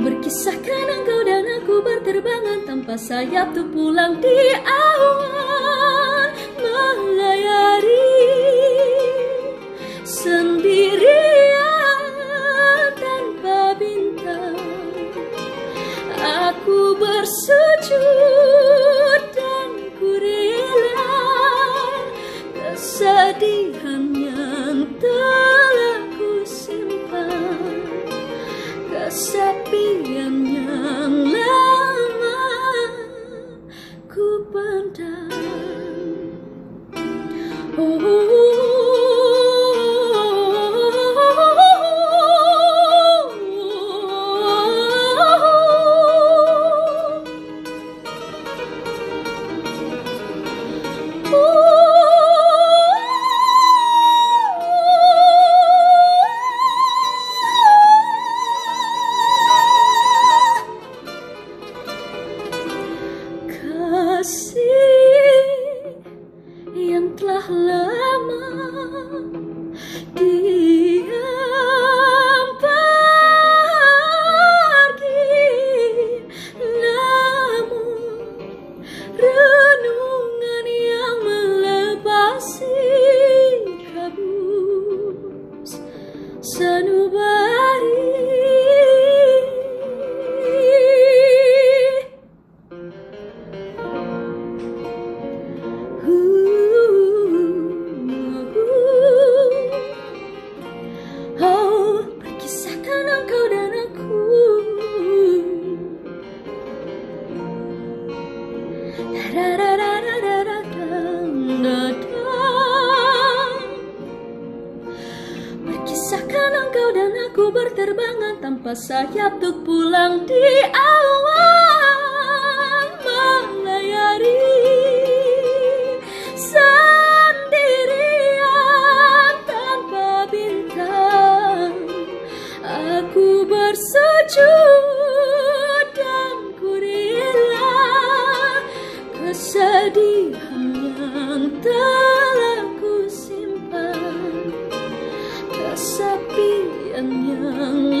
Berkisahkan engkau dan aku berterbangan tanpa sayap tuh pulang di awan melayari sendirian tanpa bintang. Aku bersujud kesedihan yang telah ku simpan kesepian yang lama ku pendam kasih Berkisahkan engkau dan aku berterbangan tanpa sayap untuk pulang di awan melayari sendirian tanpa bintang aku bersujud kesedihan yang telah ku simpan kesepian yang